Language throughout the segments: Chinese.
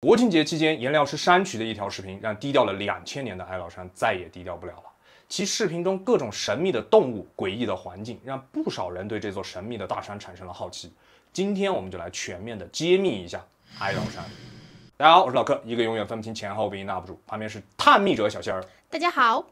国庆节期间，颜料师山区的一条视频，让低调了两千年的哀牢山再也低调不了了。其视频中各种神秘的动物、诡异的环境，让不少人对这座神秘的大山产生了好奇。今天我们就来全面的揭秘一下哀牢山。大家好，我是老柯，一个永远分不清前后鼻音的 UP 主，旁边是探秘者小仙儿。大家好，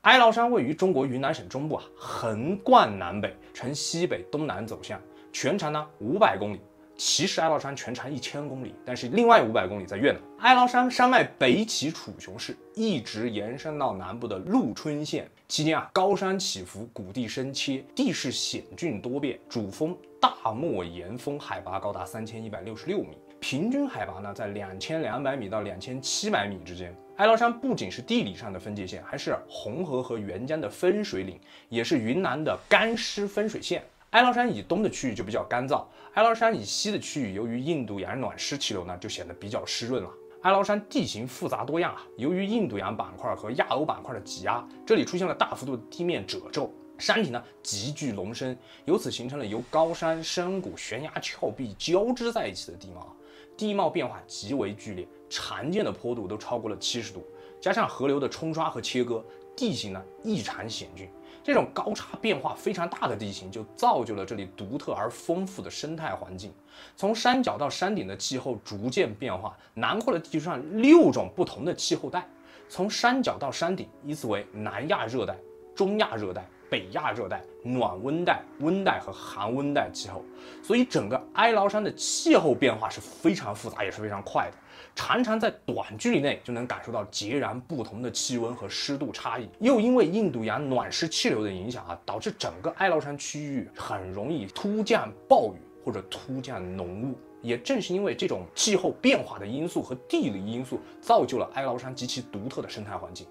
哀牢山位于中国云南省中部啊，横贯南北，呈西北东南走向，全长呢五百公里。其实哀牢山全长一千公里，但是另外五百公里在越南。哀牢山山脉北起楚雄市，一直延伸到南部的禄春县。期间啊，高山起伏，谷地深切，地势险峻多变。主峰大漠岩峰，海拔高达三千一百六十六米，平均海拔呢在两千两百米到两千七百米之间。哀牢山不仅是地理上的分界线，还是红河和沅江的分水岭，也是云南的干湿分水线。哀牢山以东的区域就比较干燥，哀牢山以西的区域由于印度洋暖湿气流呢，就显得比较湿润了。哀牢山地形复杂多样啊，由于印度洋板块和亚欧板块的挤压，这里出现了大幅度的地面褶皱，山体呢急剧隆升，由此形成了由高山、深谷、悬崖峭壁交织在一起的地貌，地貌变化极为剧烈，常见的坡度都超过了七十度，加上河流的冲刷和切割，地形呢异常险峻。这种高差变化非常大的地形，就造就了这里独特而丰富的生态环境。从山脚到山顶的气候逐渐变化，囊括了地球上六种不同的气候带。从山脚到山顶，依次为南亚热带、中亚热带。北亚热带、暖温带、温带和寒温带气候，所以整个哀牢山的气候变化是非常复杂，也是非常快的。常常在短距离内就能感受到截然不同的气温和湿度差异。又因为印度洋暖湿气流的影响啊，导致整个哀牢山区域很容易突降暴雨或者突降浓雾。也正是因为这种气候变化的因素和地理因素，造就了哀牢山极其独特的生态环境。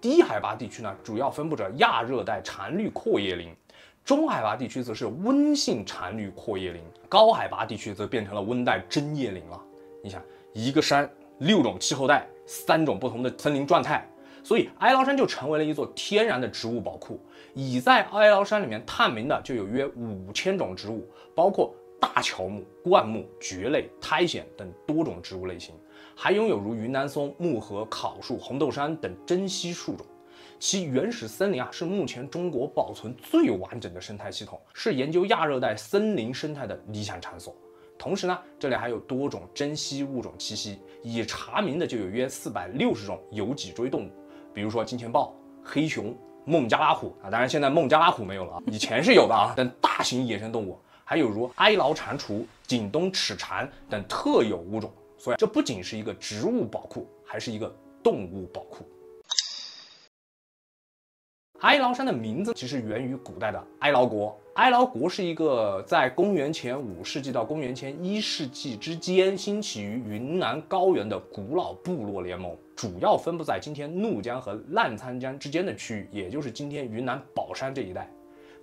低海拔地区呢，主要分布着亚热带常绿阔叶林；中海拔地区则是温性常绿阔叶林；高海拔地区则变成了温带针叶林了。你想，一个山六种气候带，三种不同的森林状态，所以哀牢山就成为了一座天然的植物宝库。已在哀牢山里面探明的就有约五千种植物，包括大乔木、灌木、蕨类、苔藓等多种植物类型。还拥有如云南松、木荷、烤树、红豆杉等珍稀树种，其原始森林啊是目前中国保存最完整的生态系统，是研究亚热带森林生态的理想场所。同时呢，这里还有多种珍稀物种栖息，已查明的就有约四百六十种有脊椎动物，比如说金钱豹、黑熊、孟加拉虎啊，当然现在孟加拉虎没有了，以前是有的啊，等大型野生动物，还有如哀牢蟾蜍、景东齿蟾等特有物种。所以，这不仅是一个植物宝库，还是一个动物宝库。哀牢山的名字其实源于古代的哀牢国。哀牢国是一个在公元前五世纪到公元前一世纪之间兴起于云南高原的古老部落联盟，主要分布在今天怒江和澜沧江之间的区域，也就是今天云南保山这一带。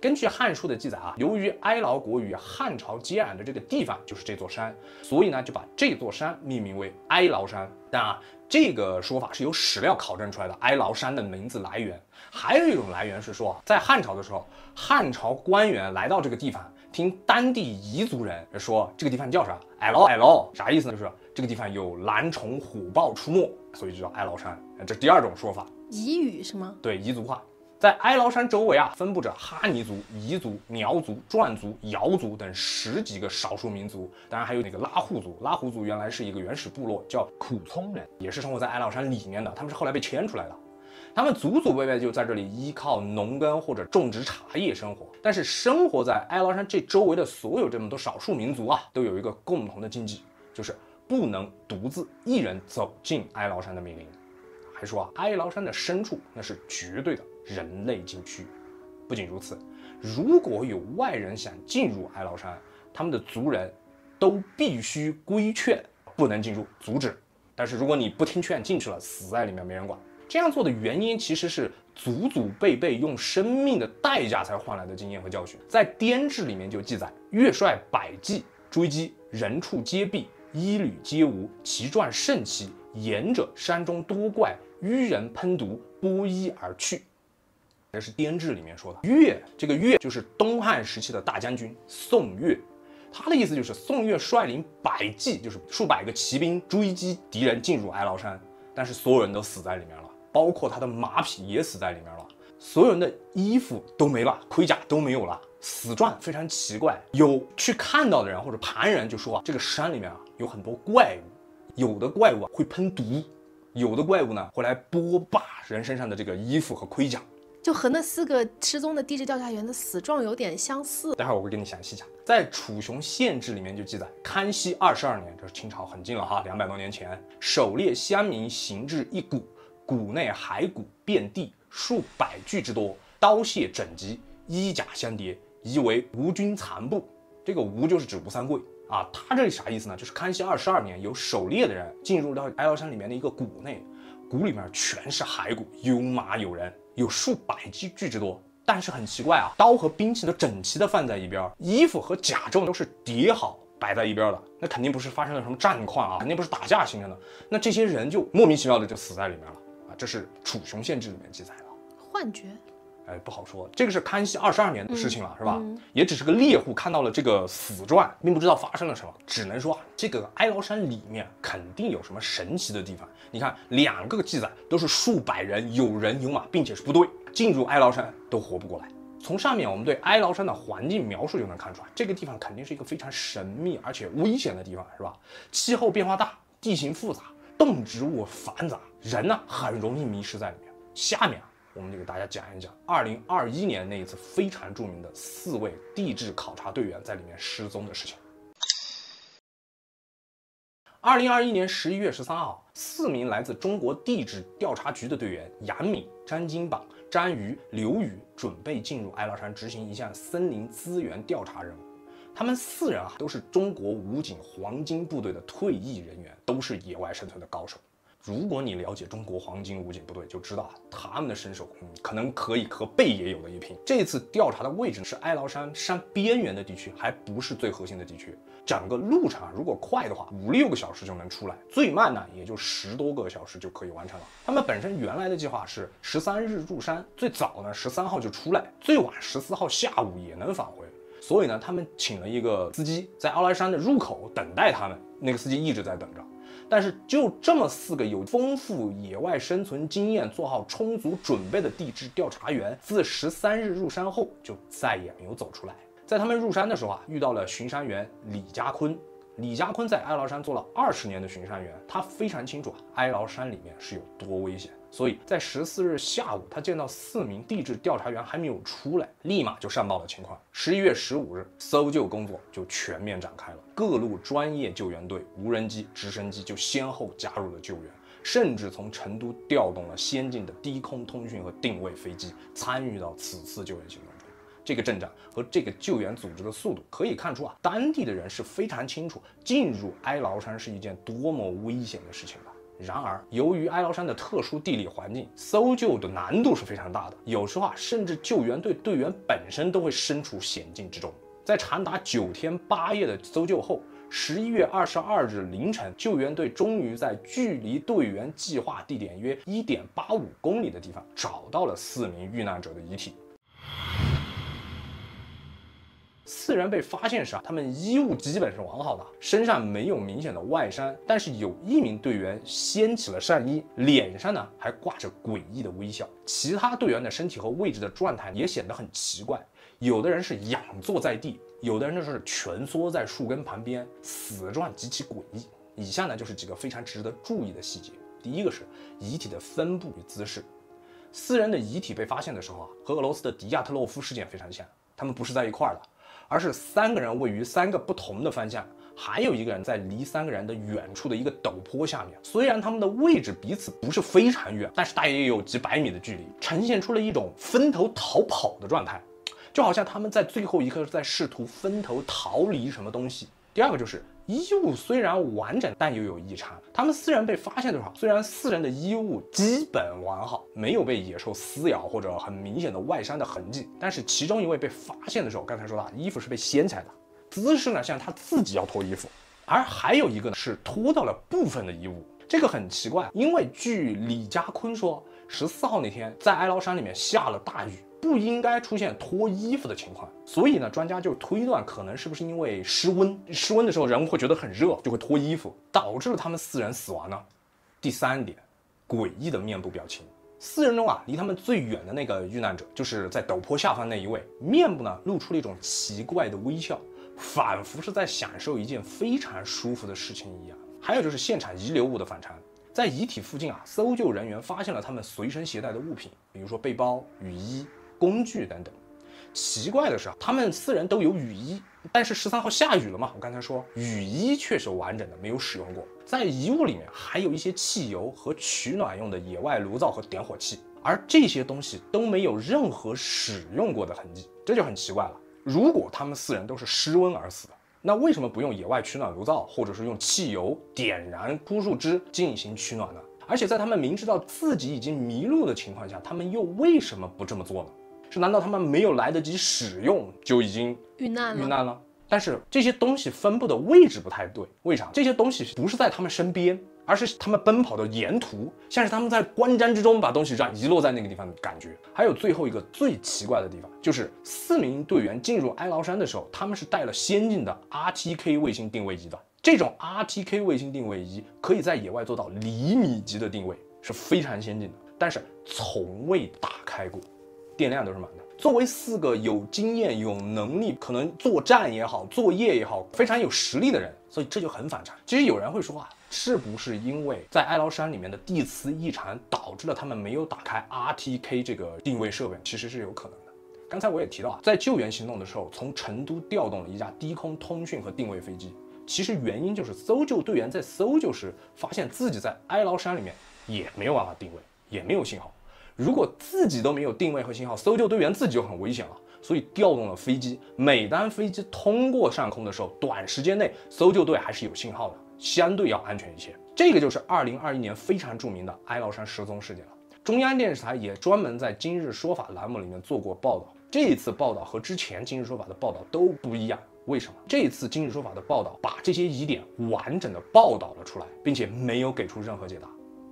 根据《汉书》的记载啊，由于哀牢国与汉朝接壤的这个地方就是这座山，所以呢就把这座山命名为哀牢山。但啊，这个说法是由史料考证出来的。哀牢山的名字来源，还有一种来源是说，在汉朝的时候，汉朝官员来到这个地方，听当地彝族人说这个地方叫啥？哀牢，哀牢，啥意思呢？就是这个地方有狼虫虎豹出没，所以就叫哀牢山。这第二种说法，彝语是吗？对，彝族话。在哀牢山周围啊，分布着哈尼族、彝族、苗族、壮族、瑶族等十几个少数民族，当然还有那个拉祜族。拉祜族原来是一个原始部落，叫苦聪人，也是生活在哀牢山里面的。他们是后来被迁出来的，他们祖祖辈辈就在这里依靠农耕或者种植茶叶生活。但是生活在哀牢山这周围的所有这么多少数民族啊，都有一个共同的禁忌，就是不能独自一人走进哀牢山的密林。还说啊，哀牢山的深处那是绝对的。人类禁区。不仅如此，如果有外人想进入哀牢山，他们的族人都必须规劝，不能进入，阻止。但是如果你不听劝进去了，死在里面没人管。这样做的原因其实是祖祖辈辈用生命的代价才换来的经验和教训。在《滇志》里面就记载：岳帅百骑追击，人畜皆毙，衣履皆无，其状甚奇。言者山中多怪，愚人喷毒，剥衣而去。这是《滇志》里面说的。岳，这个岳就是东汉时期的大将军宋岳。他的意思就是宋岳率领百骑，就是数百个骑兵追击敌人进入哀牢山，但是所有人都死在里面了，包括他的马匹也死在里面了，所有人的衣服都没了，盔甲都没有了。死状非常奇怪，有去看到的人或者旁人就说啊，这个山里面啊有很多怪物，有的怪物啊会喷毒，有的怪物呢会来剥扒人身上的这个衣服和盔甲。就和那四个失踪的地质调查员的死状有点相似。待会儿我会给你详细讲。在《楚雄县志》里面就记载，康熙二十二年，这是清朝很近了哈，两百多年前，狩猎乡民行至一谷，谷内骸骨遍地，数百具之多，刀械整齐，衣甲相叠，疑为吴军残部。这个吴就是指吴三桂啊。他这里啥意思呢？就是康熙二十二年，有狩猎的人进入到哀牢山里面的一个谷内，谷里面全是骸骨，有马有人。有数百具具之多，但是很奇怪啊，刀和兵器都整齐的放在一边，衣服和甲胄都是叠好摆在一边的，那肯定不是发生了什么战况啊，肯定不是打架形成的，那这些人就莫名其妙的就死在里面了啊，这是《楚雄县志》里面记载的，幻觉。哎，不好说，这个是康熙二十二年的事情了，是吧？也只是个猎户看到了这个死状，并不知道发生了什么，只能说啊，这个哀牢山里面肯定有什么神奇的地方。你看，两个记载都是数百人，有人有马，并且是部队进入哀牢山都活不过来。从上面我们对哀牢山的环境描述就能看出来，这个地方肯定是一个非常神秘而且危险的地方，是吧？气候变化大，地形复杂，动植物繁杂，人呢很容易迷失在里面。下面。我们就给大家讲一讲二零二一年那一次非常著名的四位地质考察队员在里面失踪的事情。二零二一年十一月十三号，四名来自中国地质调查局的队员杨敏、张金榜、张瑜、刘宇准备进入哀牢山执行一项森林资源调查任务。他们四人啊，都是中国武警黄金部队的退役人员，都是野外生存的高手。如果你了解中国黄金武警部队，就知道他们的身手，可能可以和贝爷有的一拼。这次调查的位置是哀牢山山边缘的地区，还不是最核心的地区。整个路程啊，如果快的话，五六个小时就能出来；最慢呢，也就十多个小时就可以完成了。他们本身原来的计划是十三日入山，最早呢十三号就出来，最晚十四号下午也能返回。所以呢，他们请了一个司机在奥拉山的入口等待他们，那个司机一直在等着。但是就这么四个有丰富野外生存经验、做好充足准备的地质调查员，自十三日入山后就再也没有走出来。在他们入山的时候啊，遇到了巡山员李家坤。李家坤在哀牢山做了二十年的巡山员，他非常清楚，哀牢山里面是有多危险。所以在十四日下午，他见到四名地质调查员还没有出来，立马就上报了情况。十一月十五日，搜救工作就全面展开了，各路专业救援队、无人机、直升机就先后加入了救援，甚至从成都调动了先进的低空通讯和定位飞机，参与到此次救援行动中。这个阵仗和这个救援组织的速度，可以看出啊，当地的人是非常清楚进入哀牢山是一件多么危险的事情的。然而，由于哀牢山的特殊地理环境，搜救的难度是非常大的。有时候啊，甚至救援队队员本身都会身处险境之中。在长达九天八夜的搜救后，十一月二十二日凌晨，救援队终于在距离队员计划地点约一点八五公里的地方找到了四名遇难者的遗体。四人被发现时啊，他们衣物基本是完好的，身上没有明显的外伤，但是有一名队员掀起了上衣，脸上呢还挂着诡异的微笑。其他队员的身体和位置的状态也显得很奇怪，有的人是仰坐在地，有的人就是蜷缩在树根旁边，死状极其诡异。以下呢就是几个非常值得注意的细节。第一个是遗体的分布与姿势，四人的遗体被发现的时候啊，和俄罗斯的迪亚特洛夫事件非常像，他们不是在一块儿的。而是三个人位于三个不同的方向，还有一个人在离三个人的远处的一个陡坡下面。虽然他们的位置彼此不是非常远，但是大约也有几百米的距离，呈现出了一种分头逃跑的状态，就好像他们在最后一刻在试图分头逃离什么东西。第二个就是。衣物虽然完整，但又有异常。他们四人被发现的时候，虽然四人的衣物基本完好，没有被野兽撕咬或者很明显的外伤的痕迹，但是其中一位被发现的时候，刚才说了，衣服是被掀起来的，姿势呢像他自己要脱衣服，而还有一个呢是脱掉了部分的衣物，这个很奇怪，因为据李家坤说，十四号那天在哀牢山里面下了大雨。不应该出现脱衣服的情况。所以呢，专家就推断可能是不是因为失温，失温的时候人会觉得很热，就会脱衣服，导致了他们四人死亡呢？第三点，诡异的面部表情。四人中啊，离他们最远的那个遇难者，就是在陡坡下方那一位，面部呢露出了一种奇怪的微笑，仿佛是在享受一件非常舒服的事情一样。还有就是现场遗留物的反常，在遗体附近啊，搜救人员发现了他们随身携带的物品，比如说背包、雨衣、工具等等。奇怪的是啊，他们四人都有雨衣，但是十三号下雨了嘛，我刚才说雨衣确实完整的，没有使用过。在遗物里面还有一些汽油和取暖用的野外炉灶和点火器，而这些东西都没有任何使用过的痕迹，这就很奇怪了。如果他们四人都是失温而死的，那为什么不用野外取暖炉灶，或者是用汽油点燃枯树枝进行取暖呢？而且在他们明知道自己已经迷路的情况下，他们又为什么不这么做呢？是难道他们没有来得及使用就已经遇难了？遇难了？但是这些东西分布的位置不太对，为啥？这些东西不是在他们身边，而是他们奔跑的沿途，像是他们在观瞻之中把东西这样遗落在那个地方的感觉。还有最后一个最奇怪的地方，就是四名队员进入哀牢山的时候，他们是带了先进的 RTK 卫星定位仪的。这种 RTK 卫星定位仪可以在野外做到厘米级的定位，是非常先进的，但是从未打开过，电量都是满的。作为四个有经验、有能力，可能作战也好、作业也好，非常有实力的人，所以这就很反常。其实有人会说啊，是不是因为在哀牢山里面的地磁异常导致了他们没有打开 RTK 这个定位设备？其实是有可能的。刚才我也提到啊，在救援行动的时候，从成都调动了一架低空通讯和定位飞机。其实原因就是搜救队员在搜救时发现自己在哀牢山里面也没有办法定位，也没有信号。如果自己都没有定位和信号，搜救队员自己就很危险了。所以调动了飞机。每当飞机通过上空的时候，短时间内搜救队还是有信号的，相对要安全一些。这个就是二零二一年非常著名的哀牢山失踪事件了。中央电视台也专门在《今日说法》栏目里面做过报道。这一次报道和之前《今日说法》的报道都不一样，为什么？这次《今日说法》的报道把这些疑点完整的报道了出来，并且没有给出任何解答。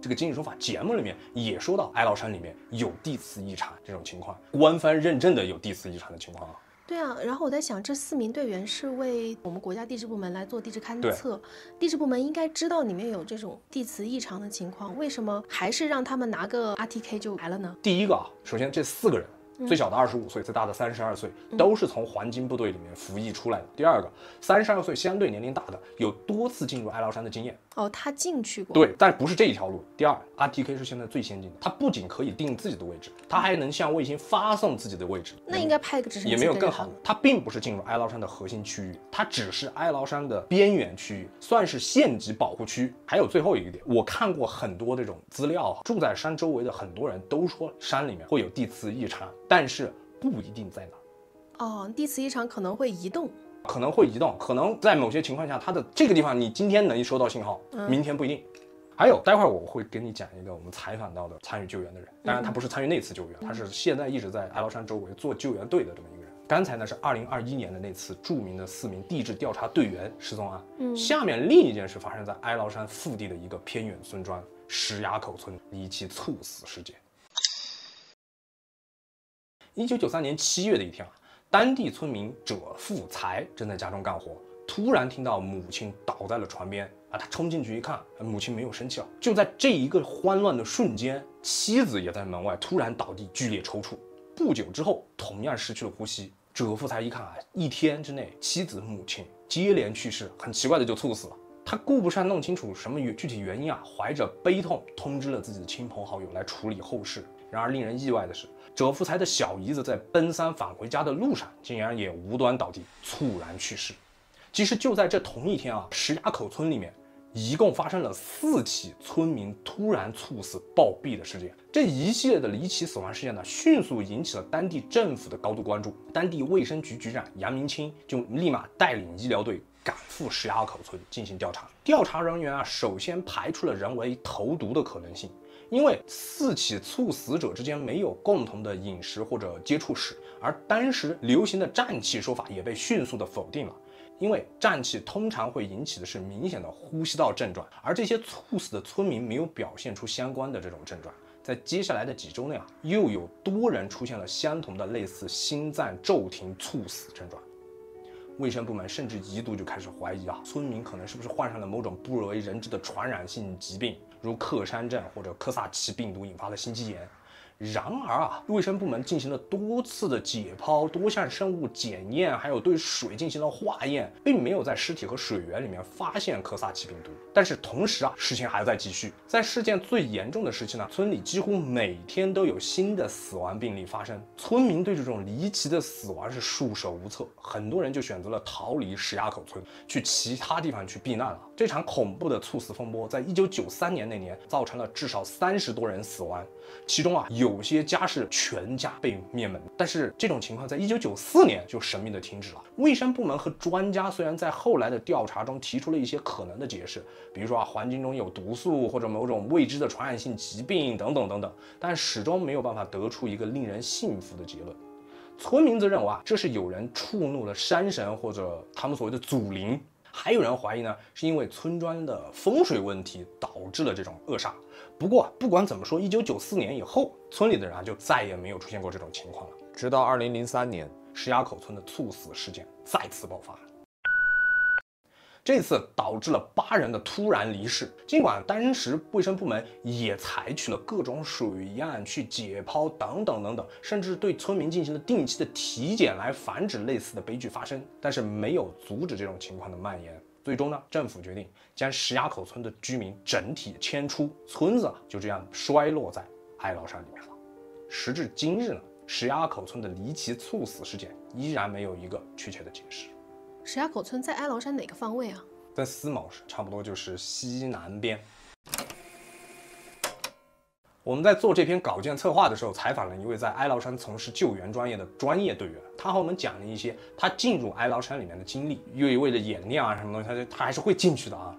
这个《经济说法》节目里面也说到，哀牢山里面有地磁异常这种情况，官方认证的有地磁异常的情况啊。对啊，然后我在想，这四名队员是为我们国家地质部门来做地质勘测，地质部门应该知道里面有这种地磁异常的情况，为什么还是让他们拿个 RTK 就来了呢？第一个啊，首先这四个人。最小的二十五岁，最大的三十二岁，都是从黄金部队里面服役出来的。第二个，三十二岁相对年龄大的，有多次进入哀牢山的经验。哦，他进去过。对，但不是这一条路。第二，RTK 是现在最先进的，它不仅可以定自己的位置，它还能向卫星发送自己的位置。那应该派个直升机。也没有更好的。它并不是进入哀牢山的核心区域，它只是哀牢山的边缘区域，算是县级保护区。还有最后一个点，我看过很多这种资料，住在山周围的很多人都说山里面会有地磁异常，但是。不一定在哪，哦，地磁异常可能会移动，可能会移动，可能在某些情况下，它的这个地方你今天能收到信号，明天不一定。还有，待会儿我会给你讲一个我们采访到的参与救援的人，当然他不是参与那次救援，他是现在一直在哀牢山周围做救援队的这么一个人。刚才呢是二零二一年的那次著名的四名地质调查队员失踪案，嗯，下面另一件事发生在哀牢山腹地的一个偏远村庄石崖口村一起猝死事件。一九九三年七月的一天啊，当地村民者富才正在家中干活，突然听到母亲倒在了床边啊，他冲进去一看，母亲没有生气了。就在这一个慌乱的瞬间，妻子也在门外突然倒地，剧烈抽搐。不久之后，同样失去了呼吸。者富才一看啊，一天之内妻子、母亲接连去世，很奇怪的就猝死了。他顾不上弄清楚什么原具体原因啊，怀着悲痛通知了自己的亲朋好友来处理后事。然而令人意外的是。赭富才的小姨子在奔三返回家的路上，竟然也无端倒地，猝然去世。其实就在这同一天啊，石崖口村里面一共发生了四起村民突然猝死暴毙的事件。这一系列的离奇死亡事件呢，迅速引起了当地政府的高度关注。当地卫生局局长杨明清就立马带领医疗队赶赴石崖口村进行调查。调查人员啊，首先排除了人为投毒的可能性。因为四起猝死者之间没有共同的饮食或者接触史，而当时流行的胀气说法也被迅速的否定了。因为胀气通常会引起的是明显的呼吸道症状，而这些猝死的村民没有表现出相关的这种症状。在接下来的几周内啊，又有多人出现了相同的类似心脏骤停、猝死症状。卫生部门甚至一度就开始怀疑啊，村民可能是不是患上了某种不为人知的传染性疾病，如克山症或者科萨奇病毒引发的心肌炎。然而啊，卫生部门进行了多次的解剖、多项生物检验，还有对水进行了化验，并没有在尸体和水源里面发现科萨奇病毒。但是同时啊，事情还在继续。在事件最严重的时期呢，村里几乎每天都有新的死亡病例发生。村民对这种离奇的死亡是束手无策，很多人就选择了逃离石垭口村，去其他地方去避难了。这场恐怖的猝死风波，在一九九三年那年造成了至少三十多人死亡，其中啊有。些家是全家被灭门，但是这种情况在一九九四年就神秘的停止了。卫生部门和专家虽然在后来的调查中提出了一些可能的解释，比如说啊环境中有毒素或者某种未知的传染性疾病等等等等，但始终没有办法得出一个令人信服的结论。村民则认为啊这是有人触怒了山神或者他们所谓的祖灵。还有人怀疑呢，是因为村庄的风水问题导致了这种扼杀。不过不管怎么说，一九九四年以后，村里的人啊就再也没有出现过这种情况了。直到二零零三年，石崖口村的猝死事件再次爆发。这次导致了八人的突然离世。尽管当时卫生部门也采取了各种水样去解剖等等等等，甚至对村民进行了定期的体检来防止类似的悲剧发生，但是没有阻止这种情况的蔓延。最终呢，政府决定将石垭口村的居民整体迁出，村子就这样衰落在哀牢山里面了。时至今日呢，石垭口村的离奇猝死事件依然没有一个确切的解释。石垭口村在哀牢山哪个方位啊？在思茅市，差不多就是西南边。我们在做这篇稿件策划的时候，采访了一位在哀牢山从事救援专业的专业队员，他和我们讲了一些他进入哀牢山里面的经历，因为为了演练啊什么东西，他就他还是会进去的啊。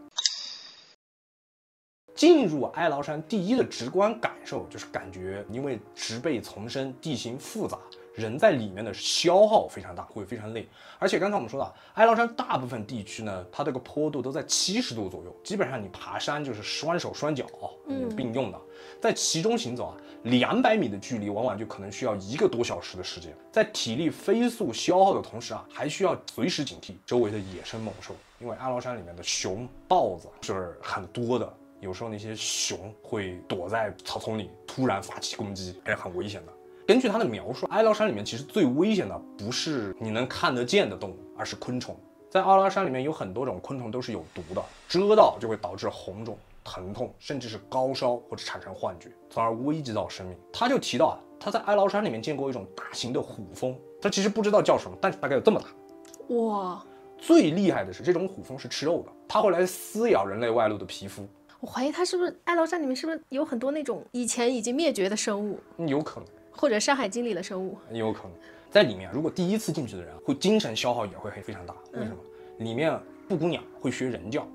进入哀牢山第一的直观感受就是感觉，因为植被丛生，地形复杂。人在里面的消耗非常大，会非常累。而且刚才我们说到，哀牢山大部分地区呢，它这个坡度都在七十度左右，基本上你爬山就是双手双脚并用的，在其中行走啊，两百米的距离往往就可能需要一个多小时的时间，在体力飞速消耗的同时啊，还需要随时警惕周围的野生猛兽，因为哀牢山里面的熊、豹子是很多的，有时候那些熊会躲在草丛里突然发起攻击，还是很危险的。根据他的描述，哀牢山里面其实最危险的不是你能看得见的动物，而是昆虫。在哀牢山里面有很多种昆虫都是有毒的，蛰到就会导致红肿、疼痛，甚至是高烧或者产生幻觉，从而危及到生命。他就提到啊，他在哀牢山里面见过一种大型的虎蜂，他其实不知道叫什么，但是大概有这么大。哇！最厉害的是这种虎蜂是吃肉的，它会来撕咬人类外露的皮肤。我怀疑它是不是哀牢山里面是不是有很多那种以前已经灭绝的生物？有可能。或者《山海经》里的生物，也有可能在里面。如果第一次进去的人，会精神消耗也会非常大。为什么？里面布谷鸟会学人叫，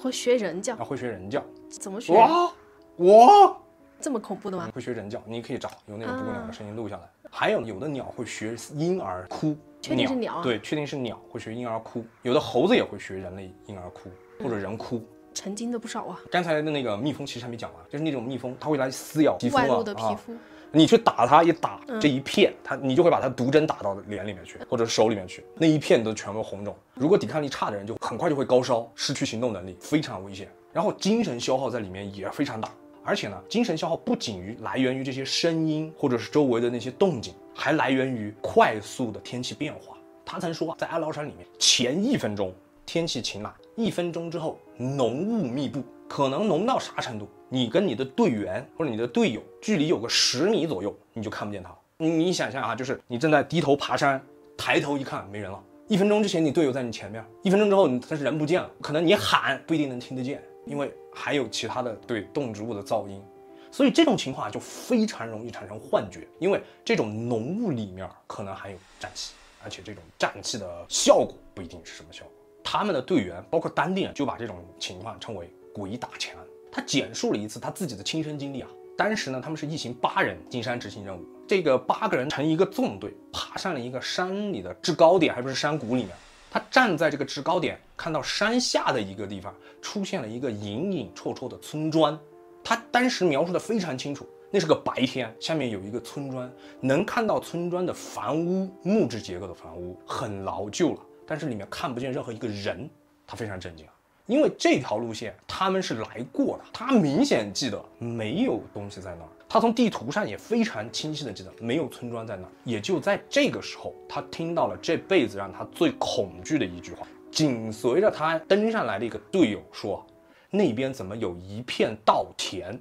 会学人叫，啊，会学人叫，怎么学？哇哇，这么恐怖的吗？会学人叫，你可以找有那种布谷鸟的声音录下来。还有有的鸟会学婴儿哭，确定是鸟？对，确定是鸟会学婴儿哭。有的猴子也会学人类婴儿哭，或者人哭。成精的不少啊。刚才的那个蜜蜂其实还没讲完，就是那种蜜蜂，它会来撕咬皮肤外露的皮肤。你去打它，一打这一片，它你就会把它毒针打到脸里面去，或者手里面去，那一片都全部红肿。如果抵抗力差的人，就很快就会高烧，失去行动能力，非常危险。然后精神消耗在里面也非常大，而且呢，精神消耗不仅于来源于这些声音，或者是周围的那些动静，还来源于快速的天气变化。他曾说，在哀牢山里面，前一分钟天气晴朗，一分钟之后浓雾密布。可能浓到啥程度？你跟你的队员或者你的队友距离有个十米左右，你就看不见他。你你想象啊，就是你正在低头爬山，抬头一看没人了。一分钟之前你队友在你前面，一分钟之后但是人不见了。可能你喊不一定能听得见，因为还有其他的对动植物的噪音。所以这种情况就非常容易产生幻觉，因为这种浓雾里面可能含有瘴气，而且这种瘴气的效果不一定是什么效果。他们的队员包括当地人就把这种情况称为。鬼打墙，他简述了一次他自己的亲身经历啊。当时呢，他们是一行八人进山执行任务，这个八个人成一个纵队，爬上了一个山里的制高点，还不是山谷里面。他站在这个制高点，看到山下的一个地方出现了一个隐隐绰绰的村庄。他当时描述的非常清楚，那是个白天，下面有一个村庄，能看到村庄的房屋，木质结构的房屋很老旧了，但是里面看不见任何一个人，他非常震惊啊，因为这条路线他们是来过的，他明显记得没有东西在那儿，他从地图上也非常清晰的记得没有村庄在那儿，也就在这个时候，他听到了这辈子让他最恐惧的一句话，紧随着他登上来的一个队友说，那边怎么有一片稻田？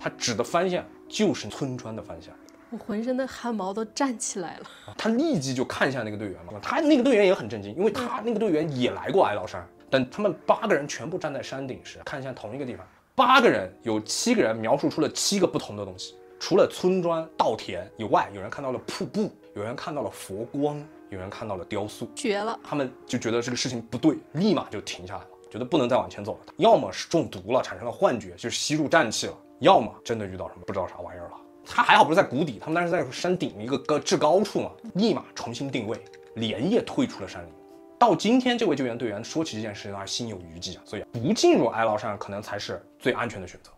他指的方向就是村庄的方向，我浑身的汗毛都站起来了。他立即就看向那个队员嘛，他那个队员也很震惊，因为他那个队员也来过哀牢山。但他们八个人全部站在山顶时，看向同一个地方，八个人有七个人描述出了七个不同的东西，除了村庄、稻田以外，有人看到了瀑布，有人看到了佛光，有人看到了雕塑，绝了！他们就觉得这个事情不对，立马就停下来了，觉得不能再往前走了。要么是中毒了，产生了幻觉，就是吸入瘴气了。要么真的遇到什么不知道啥玩意儿了，他还好不是在谷底，他们当时在山顶一个高至高处嘛，立马重新定位，连夜退出了山林。到今天，这位救援队员说起这件事情，还心有余悸啊。所以不进入哀牢山可能才是最安全的选择。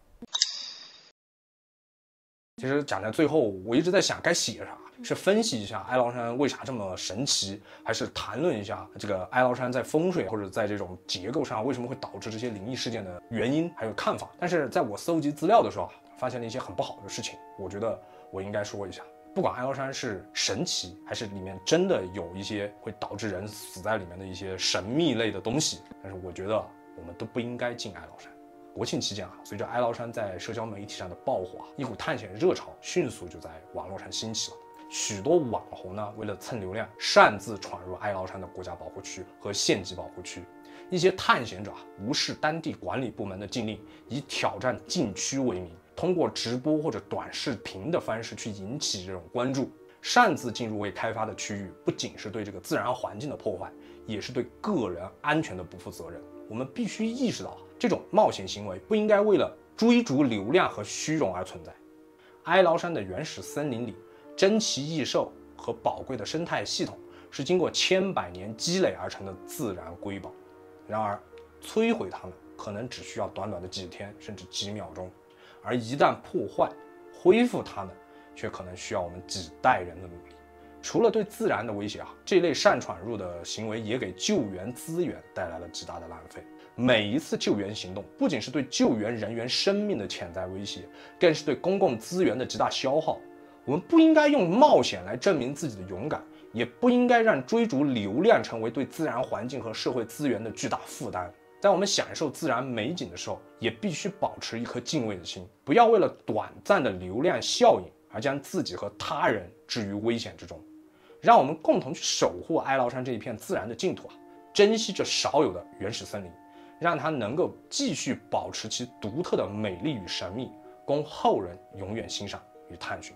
其实讲到最后，我一直在想该写啥，是分析一下哀牢山为啥这么神奇，还是谈论一下这个哀牢山在风水或者在这种结构上为什么会导致这些灵异事件的原因还有看法？但是在我搜集资料的时候，发现了一些很不好的事情，我觉得我应该说一下。不管哀牢山是神奇，还是里面真的有一些会导致人死在里面的一些神秘类的东西，但是我觉得我们都不应该进哀牢山。国庆期间啊，随着哀牢山在社交媒体上的爆火，一股探险热潮迅速就在网络上兴起了。许多网红呢，为了蹭流量，擅自闯入哀牢山的国家保护区和县级保护区。一些探险者啊，无视当地管理部门的禁令，以挑战禁区为名，通过直播或者短视频的方式去引起这种关注，擅自进入未开发的区域，不仅是对这个自然环境的破坏，也是对个人安全的不负责任。我们必须意识到。这种冒险行为不应该为了追逐流量和虚荣而存在。哀牢山的原始森林里，珍奇异兽和宝贵的生态系统是经过千百年积累而成的自然瑰宝。然而，摧毁它们可能只需要短短的几天甚至几秒钟，而一旦破坏，恢复它们却可能需要我们几代人的努力。除了对自然的威胁啊，这类擅闯入的行为也给救援资源带来了极大的浪费。每一次救援行动，不仅是对救援人员生命的潜在威胁，更是对公共资源的极大消耗。我们不应该用冒险来证明自己的勇敢，也不应该让追逐流量成为对自然环境和社会资源的巨大负担。在我们享受自然美景的时候，也必须保持一颗敬畏的心，不要为了短暂的流量效应而将自己和他人置于危险之中。让我们共同去守护哀牢山这一片自然的净土啊，珍惜这少有的原始森林。让它能够继续保持其独特的美丽与神秘，供后人永远欣赏与探寻。